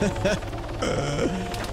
ああ。